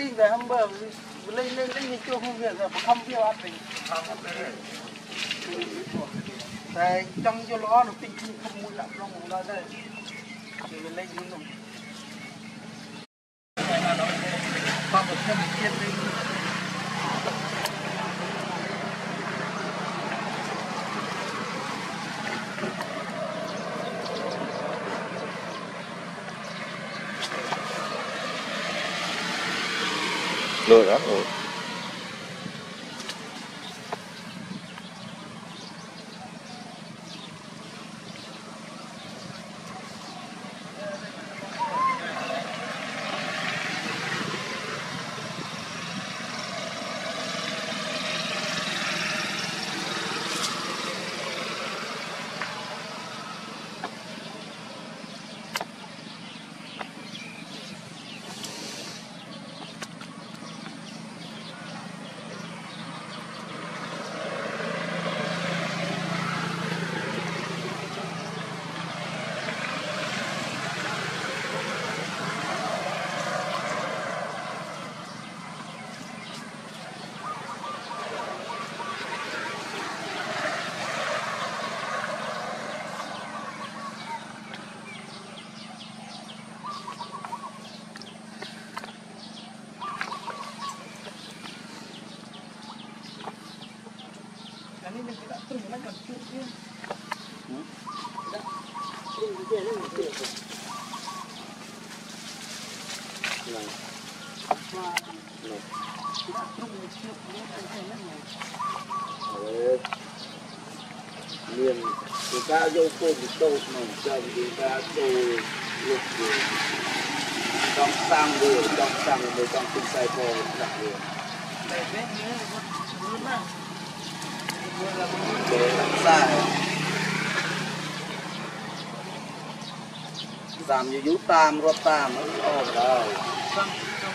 tinh về hôm bờ, lên lên lên cái chỗ công việc rồi, không biết ăn mình. Tại trong chỗ lo nó tinh không muốn lắm luôn nó đây. Thì lên muốn không có một thêm tiền lên Pero. Tidak terus kacau dia macam ni. Rồi. Liền người ta vô cô bị tô mà cho người ta tô lúc rồi trong sang vừa trong sang vừa trong tinh sai cô đặt vừa để làm giảm như vũ tam rốt tam nó to rồi. Xong xong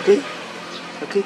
okay okay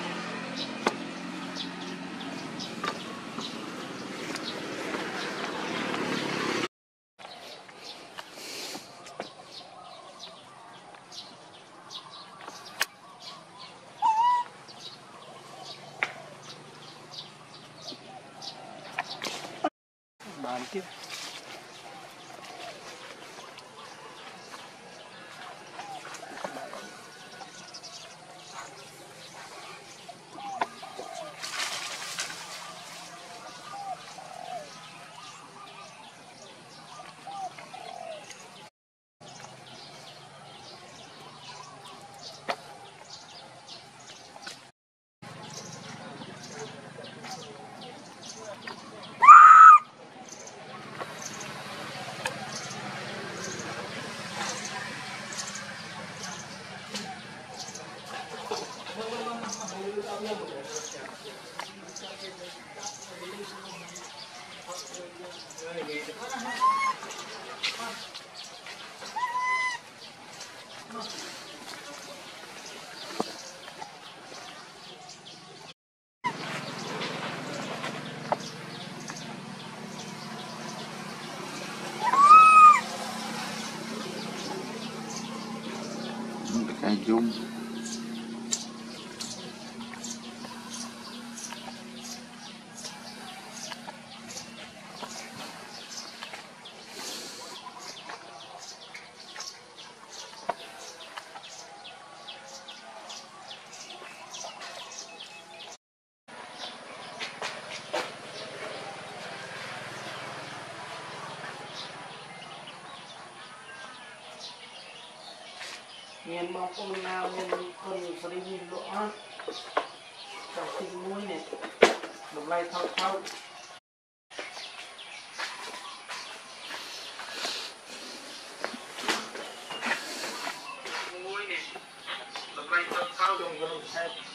пойдем មានបងប្អូនណាមានគុណស្រីមានលក់អត់ដល់ទីមួយនេះតម្លៃថោកថោកមួយនេះតម្លៃថោកថោកក្នុងក្នុងខេត្ត